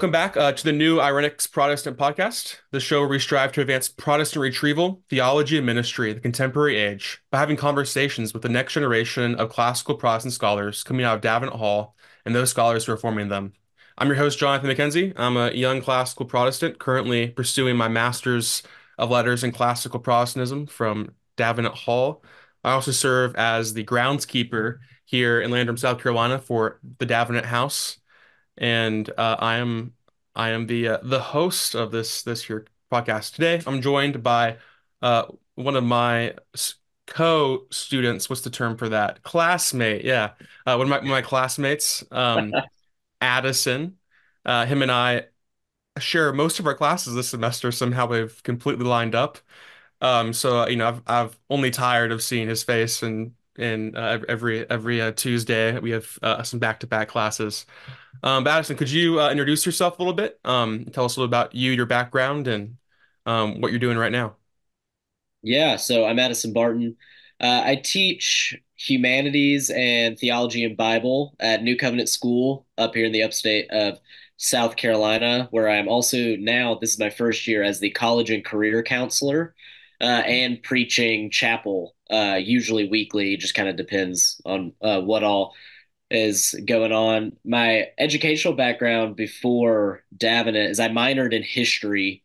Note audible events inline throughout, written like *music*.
Welcome back uh, to the new Irenic's Protestant podcast, the show where we strive to advance Protestant retrieval, theology, and ministry of the contemporary age by having conversations with the next generation of classical Protestant scholars coming out of Davenant Hall and those scholars who are forming them. I'm your host, Jonathan McKenzie. I'm a young classical Protestant currently pursuing my master's of letters in classical Protestantism from Davenant Hall. I also serve as the groundskeeper here in Landrum, South Carolina for the Davenant House and uh, I am I am the uh, the host of this this here podcast today. I'm joined by uh, one of my co-students. What's the term for that? Classmate, yeah. Uh, one of my, one of my classmates, um, *laughs* Addison. Uh, him and I share most of our classes this semester. Somehow we've completely lined up. Um, so you know, I've I've only tired of seeing his face and and uh, every every uh, Tuesday we have uh, some back-to-back classes. Um, Addison, could you uh, introduce yourself a little bit? Um, tell us a little about you, your background, and um, what you're doing right now. Yeah, so I'm Addison Barton. Uh, I teach humanities and theology and Bible at New Covenant School up here in the upstate of South Carolina, where I'm also now, this is my first year as the college and career counselor uh, and preaching chapel, uh, usually weekly, just kind of depends on uh, what all is going on. My educational background before Davenant is I minored in history.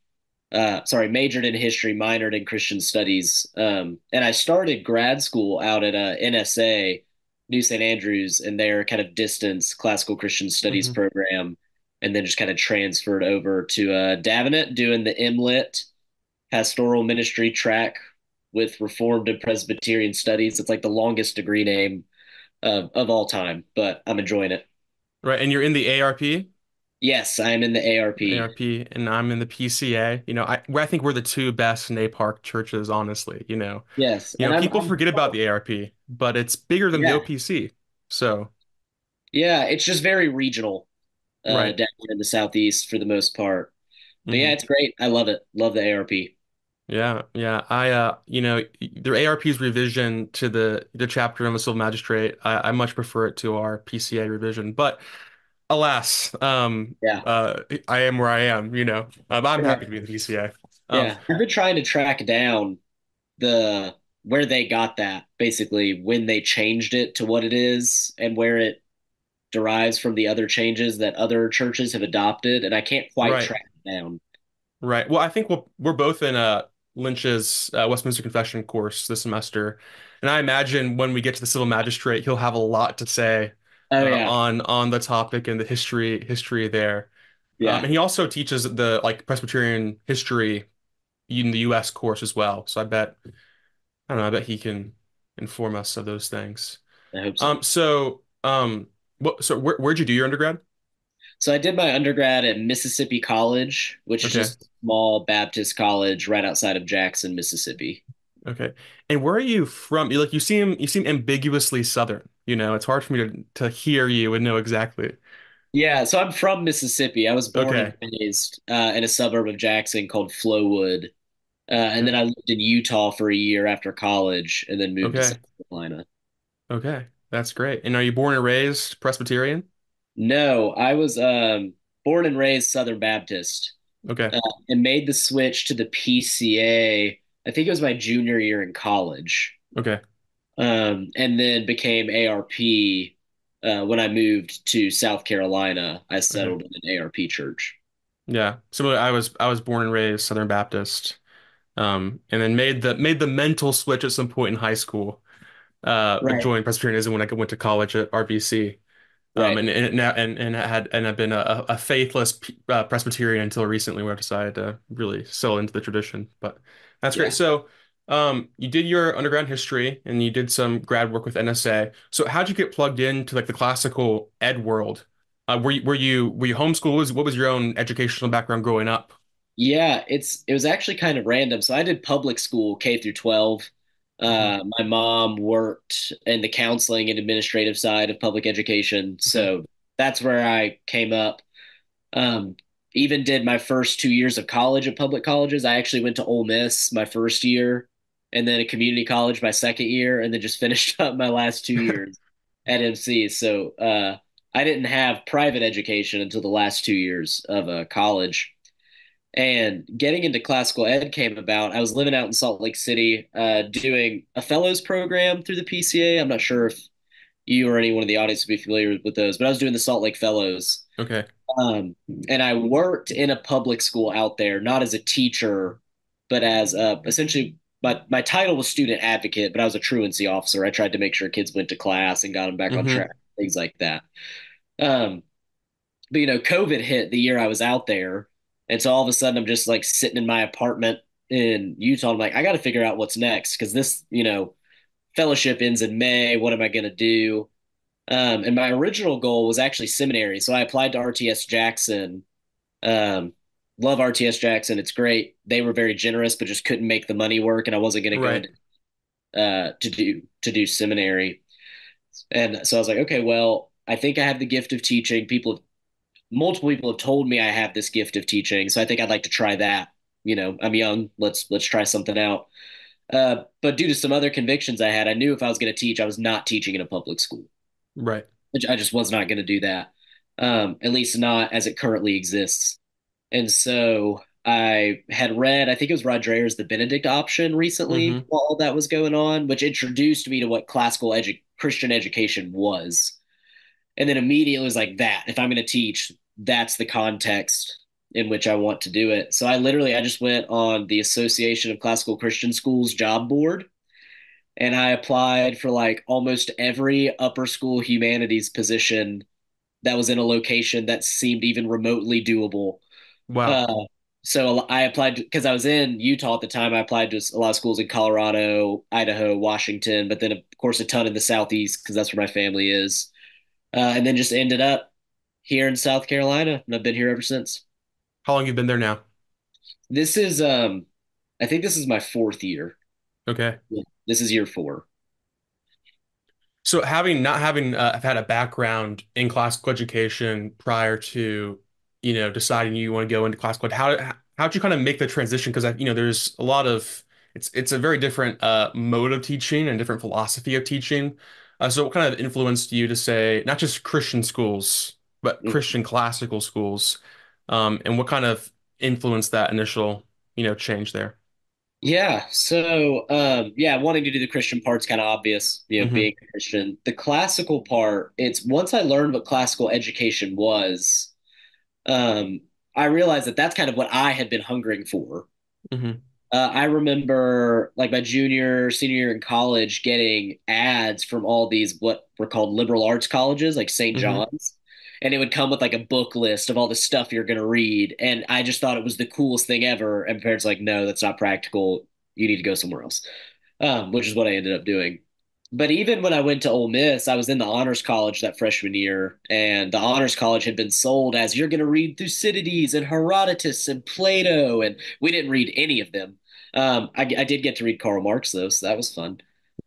Uh, sorry, majored in history, minored in Christian studies. Um, and I started grad school out at uh, NSA, New St. Andrews, in their kind of distance classical Christian studies mm-hmm. program, and then just kind of transferred over to uh, Davenant doing the MLit pastoral ministry track with Reformed and Presbyterian studies. It's like the longest degree name of, of all time, but I'm enjoying it. Right. And you're in the ARP? Yes, I'm in the ARP. ARP, and I'm in the PCA. You know, I I think we're the two best NAPARC churches, honestly. You know. Yes. You know, people I'm, forget I'm, about the ARP, but it's bigger than yeah. the OPC. So. Yeah, it's just very regional, uh, right. down in the southeast for the most part. But mm-hmm. yeah, it's great. I love it. Love the ARP. Yeah, yeah. I uh you know, their ARP's revision to the the chapter on the civil magistrate, I, I much prefer it to our PCA revision. But alas, um yeah, uh I am where I am, you know. Um, I'm happy to be in the PCA. Um, yeah. I've been trying to track down the where they got that, basically when they changed it to what it is and where it derives from the other changes that other churches have adopted, and I can't quite right. track it down. Right. Well, I think we'll, we're both in a Lynch's uh, Westminster Confession course this semester, and I imagine when we get to the civil magistrate, he'll have a lot to say oh, yeah. uh, on on the topic and the history history there. Yeah, um, and he also teaches the like Presbyterian history in the U.S. course as well. So I bet I don't know. I bet he can inform us of those things. I hope so. Um. So um. What? So where where'd you do your undergrad? So I did my undergrad at Mississippi College, which okay. is just small Baptist college right outside of Jackson, Mississippi. Okay. And where are you from? You like you seem you seem ambiguously southern. You know, it's hard for me to to hear you and know exactly. Yeah, so I'm from Mississippi. I was born okay. and raised uh, in a suburb of Jackson called Flowood. Uh, and then I lived in Utah for a year after college and then moved okay. to South Carolina. Okay. That's great. And are you born and raised Presbyterian? No, I was um, born and raised Southern Baptist. Okay. Uh, and made the switch to the PCA. I think it was my junior year in college. Okay. Um, and then became ARP uh, when I moved to South Carolina. I settled okay. in an ARP church. Yeah. So I was I was born and raised Southern Baptist, um, and then made the made the mental switch at some point in high school. Uh, right. joined Presbyterianism when I went to college at RBC. Um, right. and and and and had and have been a, a faithless uh, Presbyterian until recently, where I decided to really sell into the tradition. But that's great. Yeah. So, um, you did your underground history and you did some grad work with NSA. So, how'd you get plugged into like the classical ed world? Uh, were you were you were you homeschooled? What was your own educational background growing up? Yeah, it's it was actually kind of random. So I did public school K through twelve. Uh, my mom worked in the counseling and administrative side of public education, so that's where I came up. Um, even did my first two years of college at public colleges. I actually went to Ole Miss my first year, and then a community college my second year, and then just *laughs* finished up my last two *laughs* years at MC. So uh, I didn't have private education until the last two years of uh, college. And getting into classical ed came about. I was living out in Salt Lake City uh, doing a fellows program through the PCA. I'm not sure if you or anyone in the audience would be familiar with those, but I was doing the Salt Lake Fellows. Okay. Um, and I worked in a public school out there, not as a teacher, but as uh, essentially my, my title was student advocate, but I was a truancy officer. I tried to make sure kids went to class and got them back mm-hmm. on track, things like that. Um, but you know, COVID hit the year I was out there, and so all of a sudden I'm just like sitting in my apartment in Utah. I'm like, I got to figure out what's next because this, you know, fellowship ends in May. What am I going to do? Um, and my original goal was actually seminary, so I applied to RTS Jackson. Um, love RTS Jackson; it's great. They were very generous, but just couldn't make the money work, and I wasn't going right. to go uh, to do to do seminary. And so I was like, okay, well, I think I have the gift of teaching. People, multiple people have told me I have this gift of teaching, so I think I'd like to try that. You know, I'm young. Let's let's try something out. Uh, but due to some other convictions I had, I knew if I was going to teach, I was not teaching in a public school. Right. I just was not going to do that. Um, at least not as it currently exists. And so I had read, I think it was Rod Dreher's The Benedict Option recently mm-hmm. while all that was going on, which introduced me to what classical edu- Christian education was. And then immediately was like that. If I'm going to teach, that's the context in which I want to do it. So I literally I just went on the Association of Classical Christian Schools job board and I applied for like almost every upper school humanities position that was in a location that seemed even remotely doable. Wow. Uh, so I applied because I was in Utah at the time. I applied to a lot of schools in Colorado, Idaho, Washington, but then of course a ton in the southeast because that's where my family is. Uh, and then just ended up here in South Carolina, and I've been here ever since. How long you been there now? This is um, I think this is my fourth year. Okay. Yeah, this is year four. So having not having uh, had a background in classical education prior to you know deciding you want to go into classical, how how'd you kind of make the transition? Because I, you know there's a lot of it's it's a very different uh, mode of teaching and different philosophy of teaching. Uh, so what kind of influenced you to say not just Christian schools but mm-hmm. Christian classical schools, um, and what kind of influenced that initial you know change there? Yeah. So, um, yeah, wanting to do the Christian part's kind of obvious, you know, mm-hmm. being Christian. The classical part, it's once I learned what classical education was, um, I realized that that's kind of what I had been hungering for. Mm-hmm. Uh, I remember like my junior, senior year in college getting ads from all these what were called liberal arts colleges, like saint mm-hmm. John's and it would come with like a book list of all the stuff you're going to read. And I just thought it was the coolest thing ever. And parents like, no, that's not practical. You need to go somewhere else, um, which is what I ended up doing. But even when I went to Ole Miss, I was in the honors college that freshman year, and the honors college had been sold as you're going to read Thucydides and Herodotus and Plato, and we didn't read any of them. Um, I, I, did get to read Karl Marx though, so that was fun.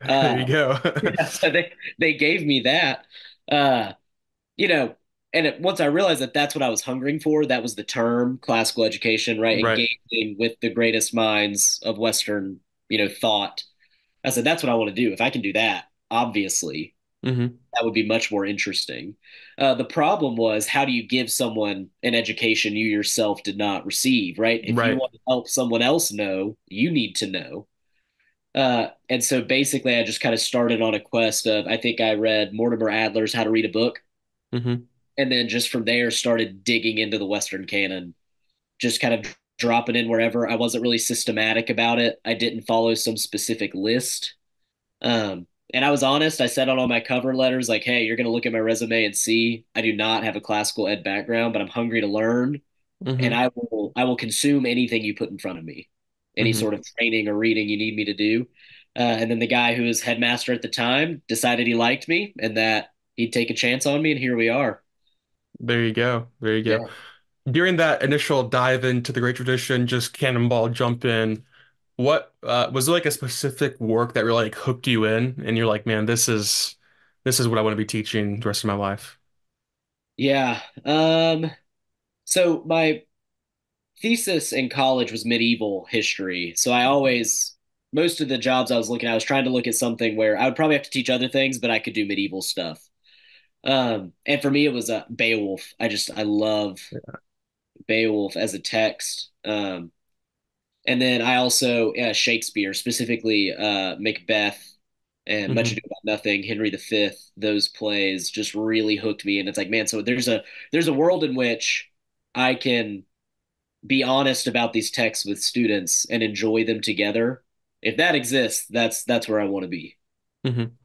Uh, *laughs* there you go. *laughs* yeah, so they they gave me that. Uh, you know, and it, once I realized that that's what I was hungering for, that was the term classical education, right? right? Engaging with the greatest minds of Western, you know, thought. I said, that's what I want to do. If I can do that, obviously, mm-hmm. that would be much more interesting. Uh, the problem was, how do you give someone an education you yourself did not receive, right? If right. you want to help someone else know, you need to know. Uh, and so basically, I just kind of started on a quest of, I think I read Mortimer Adler's How to Read a Book. Mm-hmm and then just from there started digging into the Western canon, just kind of dropping in wherever. I wasn't really systematic about it. I didn't follow some specific list. Um, and I was honest. I said on all my cover letters, like, "Hey, you're going to look at my resume and see I do not have a classical ed background, but I'm hungry to learn, mm-hmm. and I will I will consume anything you put in front of me, any mm-hmm. sort of training or reading you need me to do." Uh, and then the guy who was headmaster at the time decided he liked me and that he'd take a chance on me, and here we are. There you go. There you go. Yeah. During that initial dive into the Great Tradition, just cannonball jump in, what uh, was there like a specific work that really like hooked you in and you're like, man, this is this is what I want to be teaching the rest of my life? Yeah. Um so my thesis in college was medieval history. So I always most of the jobs I was looking at, I was trying to look at something where I would probably have to teach other things, but I could do medieval stuff. Um, and for me, it was a uh, Beowulf. I just I love Beowulf as a text. Um, and then I also uh, Shakespeare, specifically uh, Macbeth and Much hmm Ado About Nothing, Henry V. Those plays just really hooked me, and it's like, man, so there's a there's a world in which I can be honest about these texts with students and enjoy them together. If that exists, that's that's where I want to be. hmm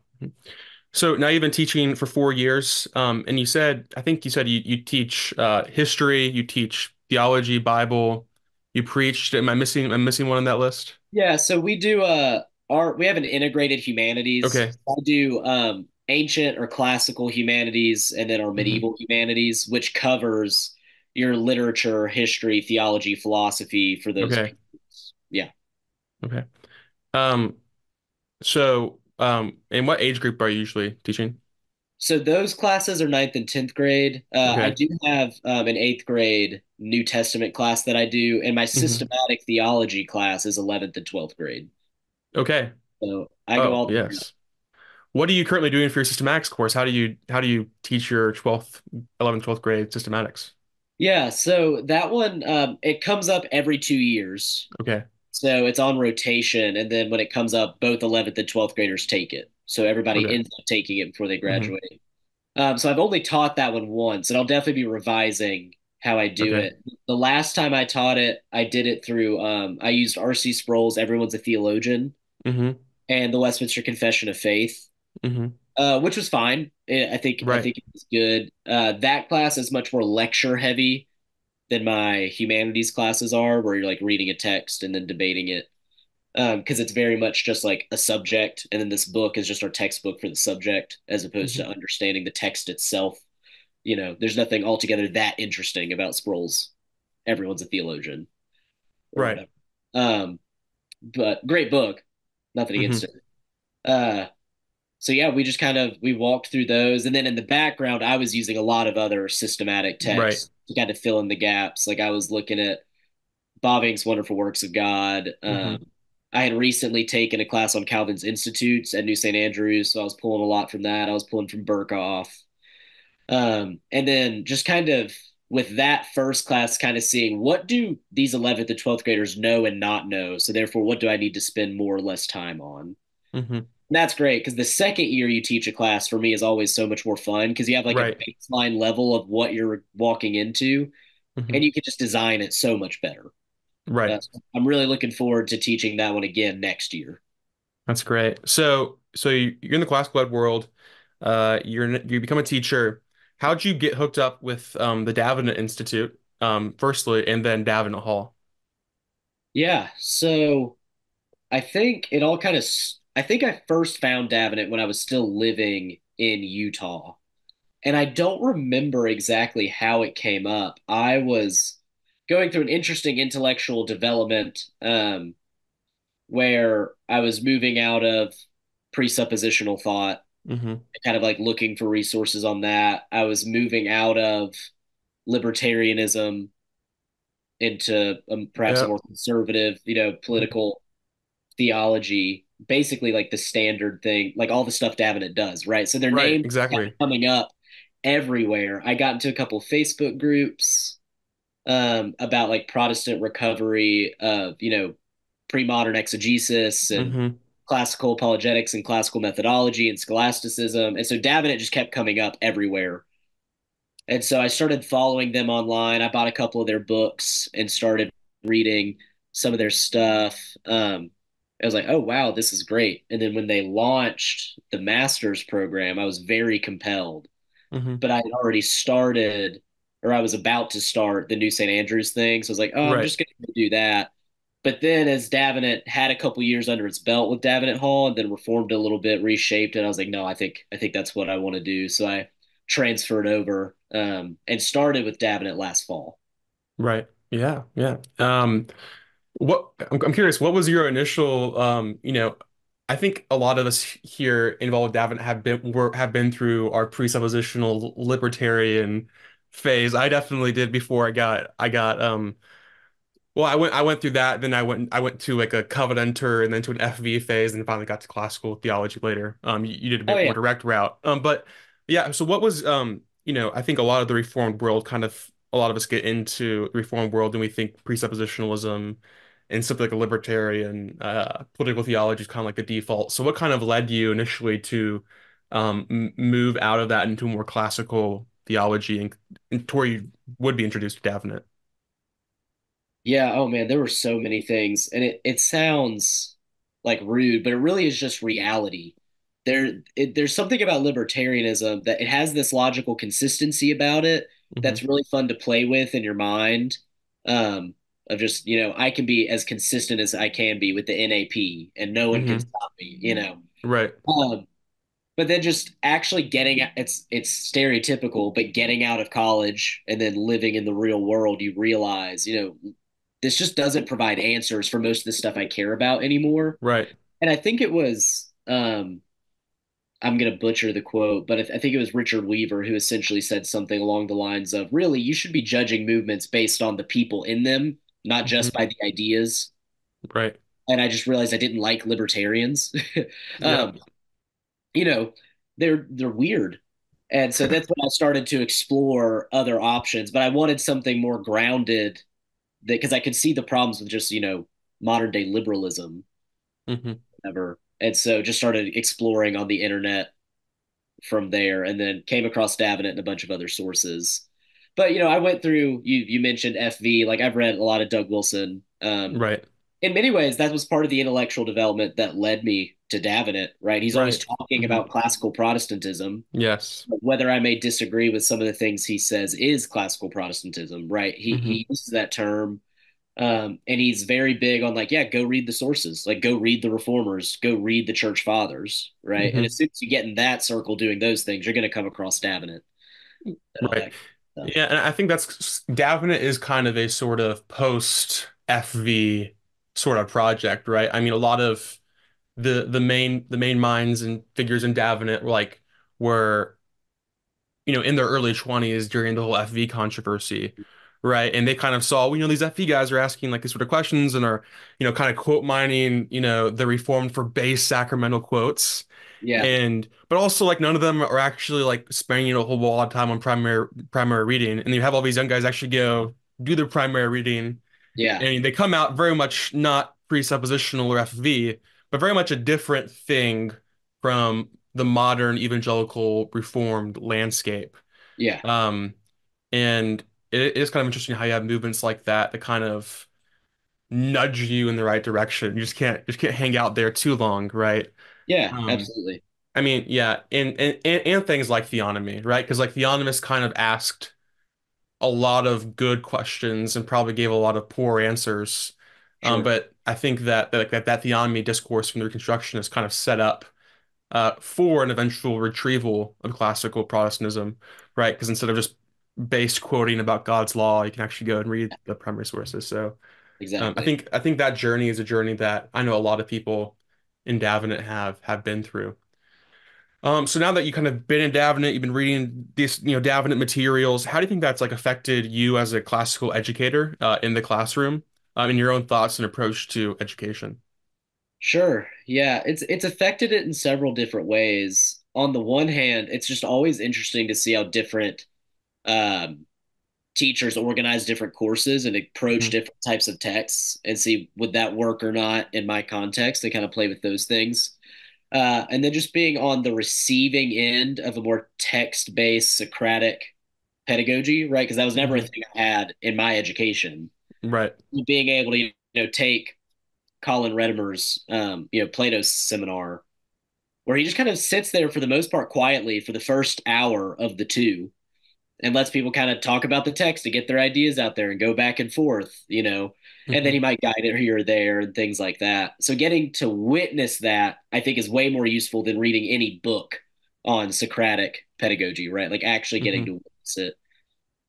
So now you've been teaching for four years, um, and you said, I think you said you, you teach uh, history, you teach theology, Bible, you preached. Am I missing? Am I missing one on that list? Yeah, so we do uh our we have an integrated humanities. Okay. I do um ancient or classical humanities and then our hmm medieval humanities, which covers your literature, history, theology, philosophy for those Okay. Yeah. Okay. Um, so, um, in what age group are you usually teaching? So those classes are ninth and tenth grade. Uh, I do have um, an eighth grade New Testament class that I do, and my hmm systematic theology class is eleventh and twelfth grade. Okay. So I go Oh, all way up. yes. What are you currently doing for your systematics course? How do you how do you teach your 12th, 11th, 12th grade systematics? Yeah, so that one um, it comes up every two years. Okay. So it's on rotation, and then when it comes up, both 11th and 12th graders take it. So everybody Okay. ends up taking it before they hmm graduate. Um, so I've only taught that one once, and I'll definitely be revising how I do Okay. it. The last time I taught it, I did it through um, I used R.C. Sproul's "Everyone's a Theologian" hmm and the Westminster Confession of Faith, hmm uh, which was fine. I think I think it was good. Uh, that class is much more lecture heavy than my humanities classes are, where you're like reading a text and then debating it. Um, because it's very much just like a subject, and then this book is just our textbook for the subject, as opposed hmm to understanding the text itself. You know, there's nothing altogether that interesting about Sproul's Everyone's a Theologian Right. Um, but great book, nothing against hmm it. Uh, so yeah, we just kind of we walked through those, and then in the background, I was using a lot of other systematic Right. texts to kind of fill in the gaps. Like I was looking at Bavinck's Wonderful Works of God. Um, I had recently taken a class on Calvin's Institutes at New St. Andrews, so I was pulling a lot from that. I was pulling from Berkhof. Um, and then just kind of with that first class, kind of seeing what do these 11th and 12th graders know and not know. So therefore, what do I need to spend more or less time on? hmm that's great because the second year you teach a class for me is always so much more fun because you have like a baseline level of what you're walking into and hmm you can just design it so much better. Uh, Right. so I'm really looking forward to teaching that one again next year. That's great. So, so you, you're in the classical ed world. Uh, you're you become a teacher. How'd you get hooked up with um the Davenant Institute, um, firstly, and then Davenant Hall? Yeah, so I think it all kind of. I think I first found Davenant when I was still living in Utah, and I don't remember exactly how it came up. I was going through an interesting intellectual development um, where I was moving out of presuppositional thought, hmm kind of like looking for resources on that. I was moving out of libertarianism into um, perhaps a more conservative, you know, political theology, basically like the standard thing, like all the stuff Davenant does, right? So their Right. kept Exactly. coming up everywhere. I got into a couple of Facebook groups um, about like Protestant recovery of, you know, pre-modern exegesis and hmm classical apologetics and classical methodology and scholasticism. And so Davenant just kept coming up everywhere. And so I started following them online. I bought a couple of their books and started reading some of their stuff. Um, I was like, oh, wow, this is great. And then when they launched the master's program, I was very compelled. hmm But I had already started, or I was about to start the new St. Andrews thing. So I was like, oh, I'm just going to do that. But then as Davenant had a couple years under its belt with Davenant Hall and then reformed a little bit, reshaped it, I was like, no, I think I think that's what I want to do. So I transferred over um, and started with Davenant last fall. Right. Yeah. Yeah. Um, what I'm, I'm curious, what was your initial um, you know, I think a lot of us here involved with Davenant have been were have been through our presuppositional libertarian phase. I definitely did before I got I got um Well, I went I went through that, then I went I went to like a Covenanter and then to an FV phase and finally got to classical theology later. Um you, you did a Oh bit more direct route. Um but Yeah, so what was um, you know, I think a lot of the reformed world kind of a lot of us get into the reformed world and we think presuppositionalism and something like a libertarian uh, political theology is kind of like the default. So what kind of led you initially to um, move out of that into a more classical theology and, and to where you would be introduced to Davenant? Yeah, oh man, there were so many things, and it it sounds like rude, but it really is just reality. There, it, there's something about libertarianism that it has this logical consistency about it hmm that's really fun to play with in your mind. Um, of just, you know, I can be as consistent as I can be with the NAP, and no one can hmm stop me, you know. Right. Um, but then just actually getting it's it's stereotypical, but getting out of college and then living in the real world, you realize, you know, this just doesn't provide answers for most of the stuff I care about anymore. Right. And I think it was um I'm going to butcher the quote, but I, th- I think it was Richard Weaver who essentially said something along the lines of really you should be judging movements based on the people in them, not just hmm by the ideas. Right. And I just realized I didn't like libertarians. *laughs* Yeah. You know, they're they're weird. And so that's when I started to explore other options, but I wanted something more grounded that because I could see the problems with just, you know, modern day liberalism, hmm whatever. And so just started exploring on the internet from there and then came across Davenant and a bunch of other sources. But you know, I went through you you mentioned FV, like I've read a lot of Doug Wilson. Um, Right. in many ways, that was part of the intellectual development that led me to Davenant, right? He's always talking hmm about classical Protestantism. Yes. Whether I may disagree with some of the things he says is classical Protestantism, right? He hmm he uses that term, um, and he's very big on like, yeah, go read the sources, like go read the reformers, go read the church fathers, right? And hmm as soon as you get in that circle doing those things, you're going to come across Davenant Right. all Right. stuff. Yeah, and I think that's Davenant is kind of a sort of post FV sort of project, right? I mean, a lot of the the main the main minds and figures in Davenant were like were you know, in their early 20s during the whole FV controversy, right? And they kind of saw, well, you know, these FV guys are asking like these sort of questions and are, you know, kind of quote mining, you know, the Reformed for base sacramental quotes. Yeah, And but also like none of them are actually like spending you know, a whole lot of time on primary primary reading. And you have all these young guys actually go do their primary reading yeah, and they come out very much not presuppositional or FV, but very much a different thing from the modern evangelical reformed landscape. yeah, Um, and it is kind of interesting how you have movements like that that kind of nudge you in the right direction. You just can't just can't hang out there too long, right? yeah, Um, absolutely. I mean, yeah, and and and, things like theonomy, right? Because like theonomists kind of asked a lot of good questions and probably gave a lot of poor answers. Um, but I think that that that, that theonomy discourse from the Reconstruction is kind of set up uh, for an eventual retrieval of classical Protestantism, right? Because instead of just base quoting about God's law, you can actually go and read the primary sources. So um, I think I think that journey is a journey that I know a lot of people in Davenant have have been through. Um, so now that you kind of been in Davenant, you've been reading these, you know, Davenant materials. How do you think that's like affected you as a classical educator uh, in the classroom, um, in your own thoughts and approach to education? Sure. Yeah, it's it's affected it in several different ways. On the one hand, it's just always interesting to see how different um, teachers organize different courses and approach hmm different types of texts and see would that work or not in my context and kind of play with those things. Uh, and then just being on the receiving end of a more text-based Socratic pedagogy, right? Because that was never a hmm thing I had in my education. Right. Being able to, you know, take Colin Redemer's, um, you know, Plato's seminar, where he just kind of sits there for the most part quietly for the first hour of the two and lets people kind of talk about the text to get their ideas out there and go back and forth, you know, and then he might guide it here or there and things like that. So getting to witness that, I think, is way more useful than reading any book on Socratic pedagogy, right? Like actually getting hmm to witness it.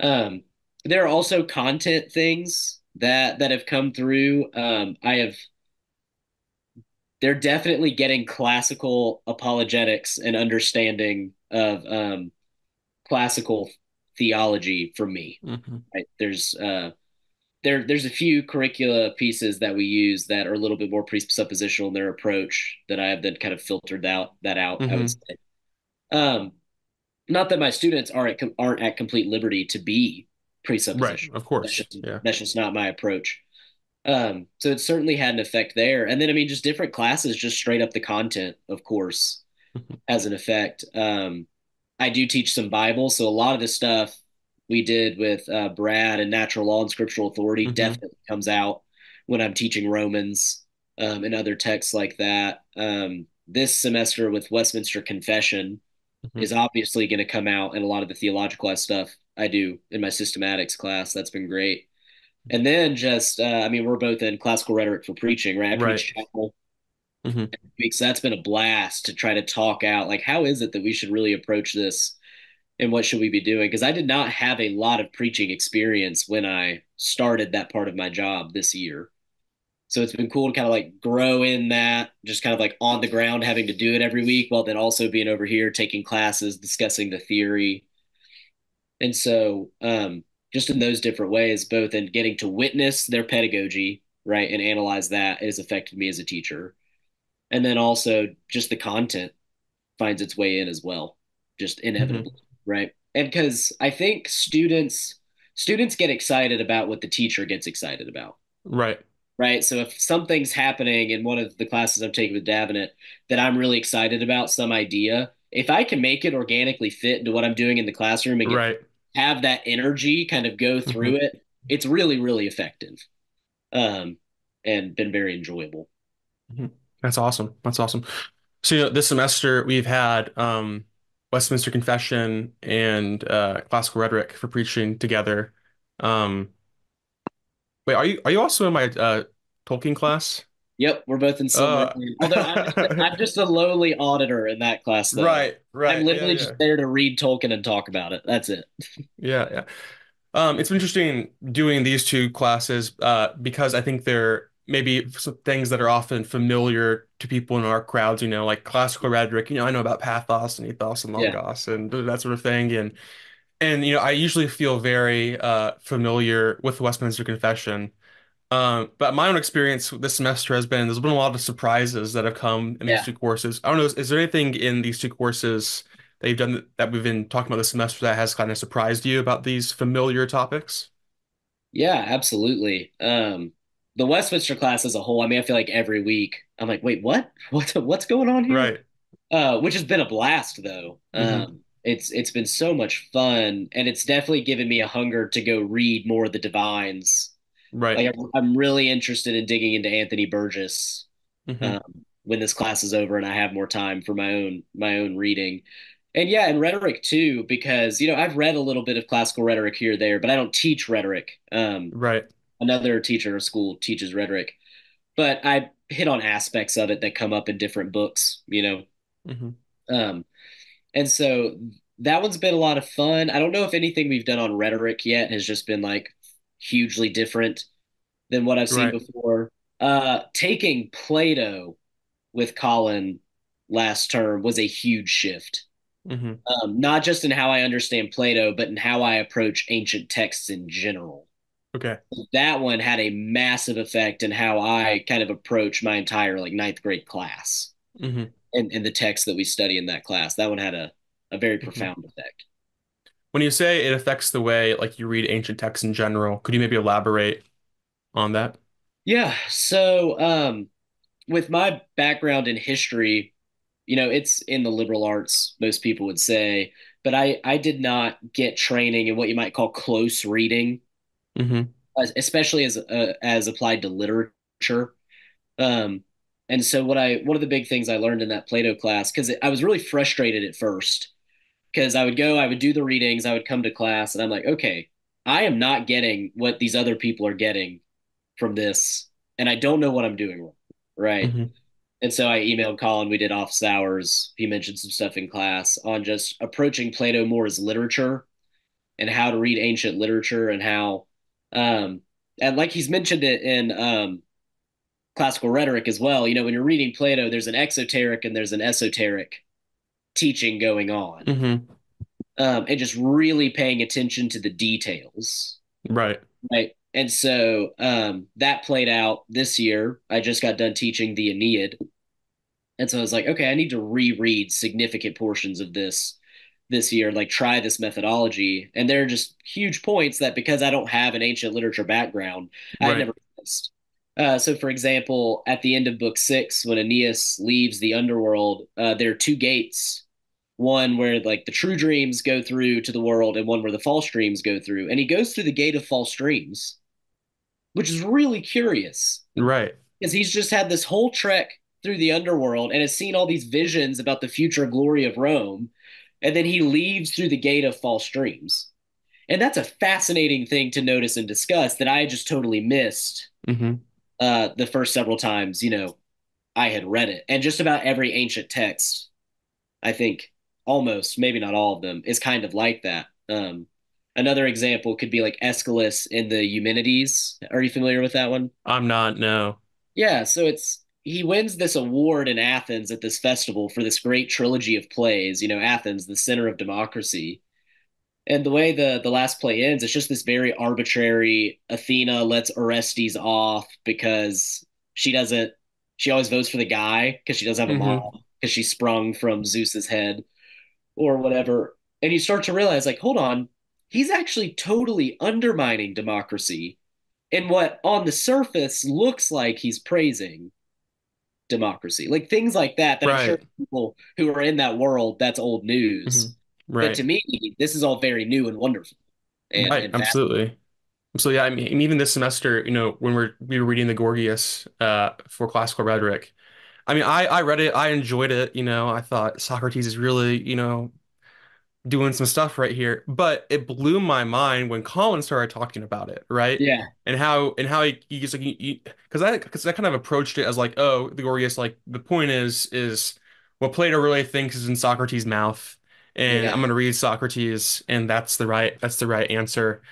Um, there are also content things that that have come through. Um, I have they're definitely getting classical apologetics and understanding of um, classical theology from me. hmm Right? There's uh, there there's a few curricula pieces that we use that are a little bit more presuppositional in their approach that I have then kind of filtered out that out. I would hmm say. Um, not that my students aren't aren't at complete liberty to be Right, presupposition. of That's course. just Yeah. that's just not my approach. Um, so it certainly had an effect there. And then I mean, just different classes, just straight up the content, of course, *laughs* has an effect. Um, I do teach some Bible, so a lot of the stuff we did with uh, Brad and natural law and scriptural authority hmm definitely comes out when I'm teaching Romans um, and other texts like that. Um, this semester with Westminster Confession hmm is obviously going to come out, and a lot of the theological stuff I do in my systematics class. That's been great. And then just, uh, I mean, we're both in classical rhetoric for preaching, right? I Right. chapel hmm weeks. That's been a blast to try to talk out like how is it that we should really approach this and what should we be doing? Because I did not have a lot of preaching experience when I started that part of my job this year. So it's been cool to kind of like grow in that, just kind of like on the ground, having to do it every week, while then also being over here taking classes, discussing the theory. And so, um, just in those different ways, both in getting to witness their pedagogy, right, and analyze that has affected me as a teacher. And then also just the content finds its way in as well just hmm inevitably right? And because i think students students get excited about what the teacher gets excited about. Right. right? So if something's happening in one of the classes i'm taking with davenant that i'm really excited about some idea if i can make it organically fit into what i'm doing in the classroom and get Right. have that energy kind of go hmm through it it's really really effective um and been very enjoyable hmm That's awesome. That's awesome. So, you know, this semester we've had um, Westminster Confession and uh, classical rhetoric for preaching together. Um, wait, are you are you also in my uh, Tolkien class? Yep, we're both in Uh, Although I'm just a, I'm just a lowly auditor in that class, though. right, I'm right, yeah, literally just yeah, there to read Tolkien and talk about it. That's it. *laughs* yeah, yeah. Um, it's interesting doing these two classes uh, because I think they're maybe some things that are often familiar to people in our crowds, you know, like classical rhetoric. You know, I know about pathos and ethos and Yeah, logos and that sort of thing. And and you know, I usually feel very uh, familiar with the Westminster Confession. Um, but my own experience this semester has been there's been a lot of surprises that have come in these two courses. I don't know, is, is there anything in these two courses that you've done that we've been talking about this semester that has kind of surprised you about these familiar topics? yeah, absolutely. Um, the Westminster class as a whole, I mean, I feel like every week I'm like, wait, what? *laughs* What? What's going on here? Right. Uh, which has been a blast, though. hmm Um, it's it's been so much fun, and it's definitely given me a hunger to go read more of the divines. Right. Like, I'm, I'm really interested in digging into Anthony Burgess hmm um, when this class is over and I have more time for my own my own reading. And yeah, and rhetoric too, because you know I've read a little bit of classical rhetoric here or there, but I don't teach rhetoric. Um, Right. another teacher in our school teaches rhetoric, but I hit on aspects of it that come up in different books, you know. hmm Um, and so that one's been a lot of fun. I don't know if anything we've done on rhetoric yet has just been like hugely different than what I've seen Right. before. Uh, taking Plato with Colin last term was a huge shift. hmm Um, not just in how I understand Plato, but in how I approach ancient texts in general. Okay. That one had a massive effect in how I kind of approach my entire like ninth grade class hmm and, and the text that we study in that class. That one had a, a very hmm profound effect. When you say it affects the way like you read ancient texts in general, could you maybe elaborate on that? Yeah. So, um, with my background in history, you know, it's in the liberal arts, most people would say, but I, I did not get training in what you might call close reading, mm-hmm. especially as uh, as applied to literature. Um, and so what I one of the big things I learned in that Plato class, because I was really frustrated at first, because I would go, I would do the readings, I would come to class, and I'm like, okay, I am not getting what these other people are getting from this, and I don't know what I'm doing wrong, right? hmm And so I emailed Colin. We did office hours. He mentioned some stuff in class on just approaching Plato more as literature and how to read ancient literature and how, um, and like he's mentioned it in um, classical rhetoric as well. You know, when you're reading Plato, there's an exoteric and there's an esoteric teaching going on, hmm um, and just really paying attention to the details, Right. right? And so um, that played out this year. I just got done teaching the Aeneid And so I was like, okay, I need to reread significant portions of this this year, like try this methodology. And there are just huge points that because I don't have an ancient literature background, right. I never missed. Uh, so, for example, at the end of book six, when Aeneas leaves the underworld, uh, there are two gates one where like the true dreams go through to the world and one where the false dreams go through. And he goes through the gate of false dreams which is really curious. Right. Because he's just had this whole trek through the underworld and has seen all these visions about the future glory of rome. And then he leaves through the gate of false dreams. And that's a fascinating thing to notice and discuss that i just totally missed mm-hmm. uh, the first several times you know i had read it. And just about every ancient text i think almost, maybe not all of them, is kind of like that. Um, another example could be like Aeschylus in the Eumenides. Are you familiar with that one? I'm not, no. Yeah, so it's he wins this award in Athens at this festival for this great trilogy of plays, you know, Athens, the center of democracy. And the way the the last play ends, it's just this very arbitrary Athena lets Orestes off because she doesn't she always votes for the guy because she doesn't have a mm-hmm. mom because she sprung from Zeus's head or whatever. And you start to realize, like, hold on, he's actually totally undermining democracy in what on the surface looks like he's praising democracy. Like things like that, that right. I'm sure people who are in that world, that's old news. Mm-hmm. Right. But to me, this is all very new and wonderful. And, right, and absolutely. So yeah, I mean, even this semester, you know, when we're we were reading the Gorgias uh, for classical rhetoric, I mean, I I read it, I enjoyed it. You know, I thought Socrates is really, you know, doing some stuff right here. But it blew my mind when Colin started talking about it, right? Yeah. And how and how he, he's like, because I because I kind of approached it as like, oh, the Gorgias, like the point is is what Plato really thinks is in Socrates' mouth, and yeah. I'm gonna read Socrates, and that's the right that's the right answer.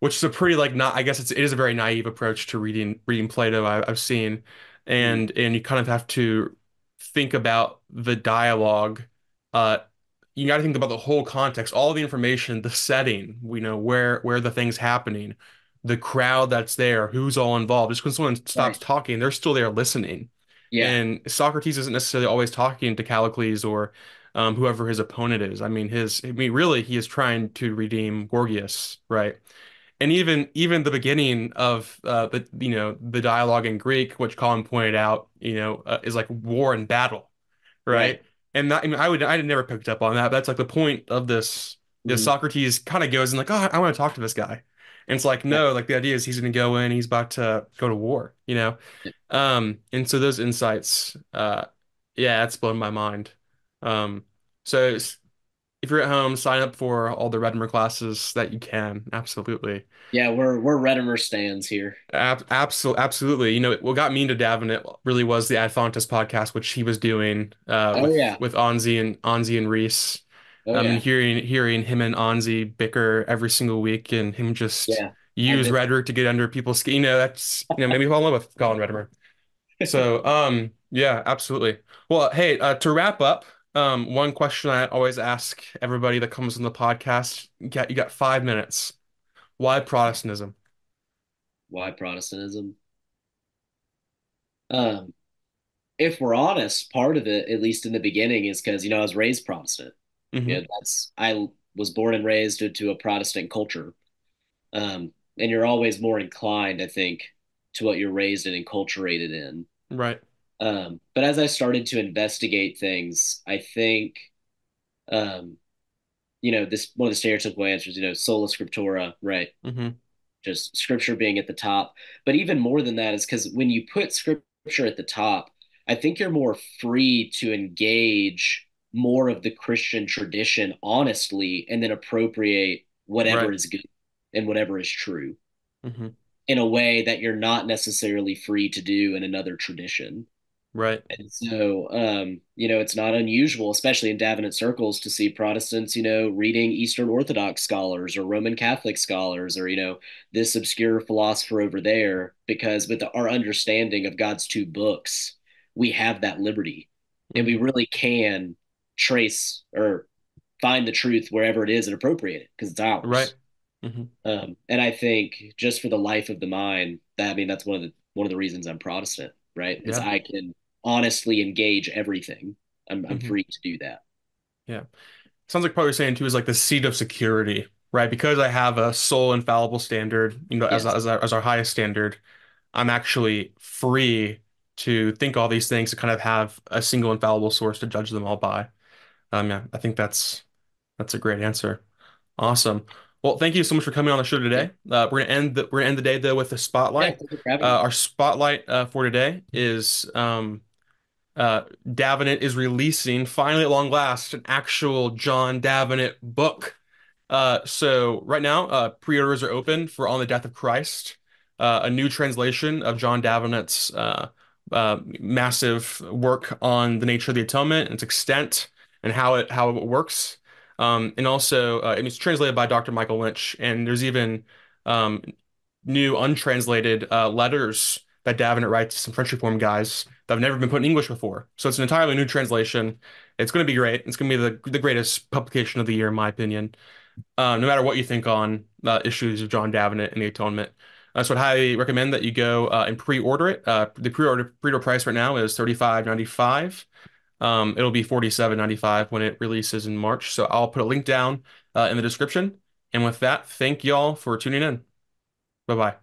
Which is a pretty like not I guess it's it is a very naive approach to reading reading Plato I, I've seen and mm-hmm. and you kind of have to think about the dialogue uh you got to think about the whole context all the information the setting we know where where the thing's happening the crowd that's there who's all involved. Just when someone stops right. talking they're still there listening. Yeah. And socrates isn't necessarily always talking to callicles or um, whoever his opponent is. I mean his i mean really he is trying to redeem gorgias right and even even the beginning of uh, the you know the dialogue in Greek, which Colin pointed out, you know, uh, is like war and battle, right? right. And that, I mean, I would I never picked up on that. But that's like the point of this. Mm-hmm. Socrates kind of goes and like, oh, I want to talk to this guy, and it's like, no, like the idea is he's going to go in, he's about to go to war, you know, um, and so those insights, uh, yeah, that's blown my mind. Um, so if you're at home, sign up for all the Redemer classes that you can. Absolutely. Yeah, we're we're Redemer stands here. Ab- absolutely, absolutely. You know, what got me into Davenant really was the Ad Fontes podcast, which he was doing uh, oh, with, yeah. with Onsi and Onsi and Reese. Oh, um, yeah. hearing hearing him and Onsi bicker every single week, and him just yeah. use rhetoric to get under people's skin. You know, that's you know maybe fall in love with Colin Redemer. *laughs* so, um, yeah, absolutely. Well, hey, uh, to wrap up. Um, one question I always ask everybody that comes on the podcast, you got you got five minutes. Why Protestantism? Why Protestantism? Um, if we're honest, part of it, at least in the beginning, is because you know I was raised Protestant. Mm-hmm. Yeah, that's I was born and raised into a Protestant culture. Um, and you're always more inclined, I think, to what you're raised and enculturated in. Right. Um, but as I started to investigate things, I think, um, you know, this one of the stereotypical answers, you know, sola scriptura, right? Mm-hmm. Just scripture being at the top. But even more than that is because when you put scripture at the top, I think you're more free to engage more of the Christian tradition honestly and then appropriate whatever right. is good and whatever is true mm-hmm. in a way that you're not necessarily free to do in another tradition. Right. And so, um, you know, it's not unusual, especially in Davenant circles, to see Protestants, you know, reading Eastern Orthodox scholars or Roman Catholic scholars or, you know, this obscure philosopher over there, because with the, our understanding of God's two books, we have that liberty and we really can trace or find the truth wherever it is and appropriate it because it's ours. Right. Mm-hmm. Um, and I think just for the life of the mind, that I mean, that's one of the one of the reasons I'm Protestant, right? Is yeah. I can honestly engage everything. I'm, I'm mm-hmm. free to do that. Yeah. sounds like probably saying too is like the seat of security, right? Because I have a sole infallible standard, you know, as Yes. as our, as our highest standard, I'm actually free to think all these things to kind of have a single infallible source to judge them all by. Um, yeah, I think that's that's a great answer. Awesome. Well, thank you so much for coming on the show today. Uh, we're gonna end the, we're gonna end the day though with a spotlight. Thank you for having Uh, our spotlight uh, for today is um, uh, Davenant is releasing finally at long last an actual John Davenant book. Uh, so right now, uh, pre-orders are open for On the Death of Christ, uh, a new translation of John Davenant's uh, uh, massive work on the nature of the atonement and its extent and how it how it works. Um, and also, it's translated by Dr. Michael Lynch. And there's even um, new untranslated letters that Davenant writes some French Reform guys that have never been put in English before. So it's an entirely new translation. It's going to be great. It's going to be the the greatest publication of the year, in my opinion uh, no matter what you think on uh, issues of John Davenant and the Atonement. Uh, so I'd highly recommend that you go uh, and pre-order it. Uh, the pre-order pre-order price right now is $35.95. Um, it'll be $47.95 when it releases in March. So I'll put a link down uh, in the description. And with that, thank y'all for tuning in. Bye bye.